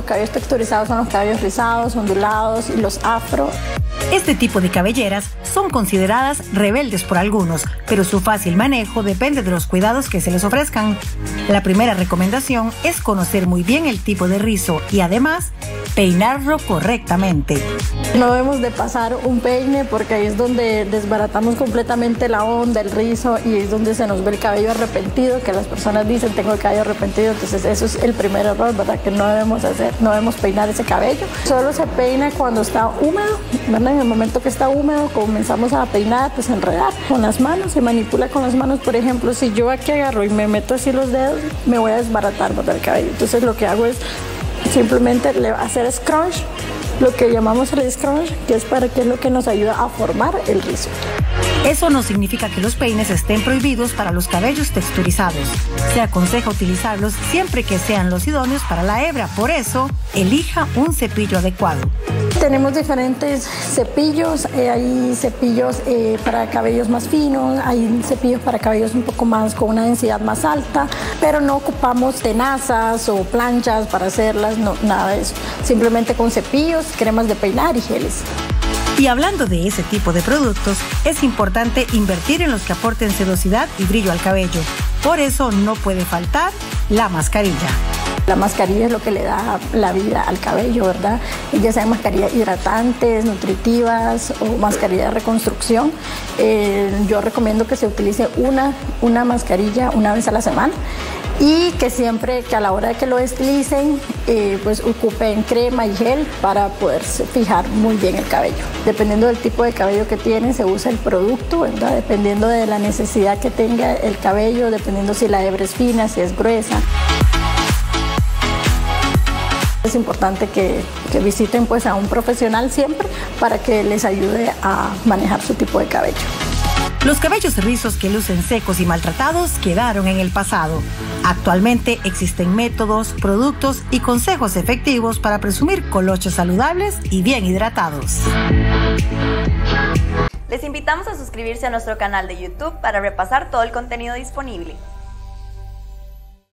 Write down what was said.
Los cabellos texturizados son los cabellos rizados, ondulados y los afro. Este tipo de cabelleras son consideradas rebeldes por algunos, pero su fácil manejo depende de los cuidados que se les ofrezcan. La primera recomendación es conocer muy bien el tipo de rizo y además peinarlo correctamente. No debemos de pasar un peine porque ahí es donde desbaratamos completamente la onda, el rizo y es donde se nos ve el cabello arrepentido, que las personas dicen tengo el cabello arrepentido, entonces eso es el primer error, ¿verdad? Que no debemos hacer, no debemos peinar ese cabello. Solo se peina cuando está húmedo, ¿verdad? En el momento que está húmedo comenzamos a peinar, pues enredar con las manos, se manipula con las manos, por ejemplo, si yo aquí agarro y me meto así los dedos, me voy a desbaratar ¿verdad? el cabello. Entonces lo que hago es simplemente hacer scrunch lo que llamamos el scrunch, que es para que es lo que nos ayuda a formar el rizo. Eso no significa que los peines estén prohibidos para los cabellos texturizados. Se aconseja utilizarlos siempre que sean los idóneos para la hebra. Por eso, elija un cepillo adecuado. Tenemos diferentes cepillos, eh, hay cepillos eh, para cabellos más finos, hay cepillos para cabellos un poco más con una densidad más alta, pero no ocupamos tenazas o planchas para hacerlas, nada de eso. Simplemente con cepillos, cremas de peinar y geles. Y hablando de ese tipo de productos, es importante invertir en los que aporten sedosidad y brillo al cabello. Por eso no puede faltar la mascarilla. La mascarilla es lo que le da la vida al cabello, ¿verdad? Ya sean mascarillas hidratantes, nutritivas o mascarilla de reconstrucción. Eh, yo recomiendo que se utilice una, una mascarilla una vez a la semana y que siempre que a la hora de que lo estilicen eh, pues ocupen crema y gel para poder fijar muy bien el cabello. Dependiendo del tipo de cabello que tienen se usa el producto, ¿verdad? dependiendo de la necesidad que tenga el cabello, dependiendo si la hebra es fina, si es gruesa. Es importante que, visiten pues a un profesional siempre para que les ayude a manejar su tipo de cabello. Los cabellos rizos que lucen secos y maltratados quedaron en el pasado. Actualmente existen métodos, productos y consejos efectivos para presumir colochos saludables y bien hidratados. Les invitamos a suscribirse a nuestro canal de YouTube para repasar todo el contenido disponible.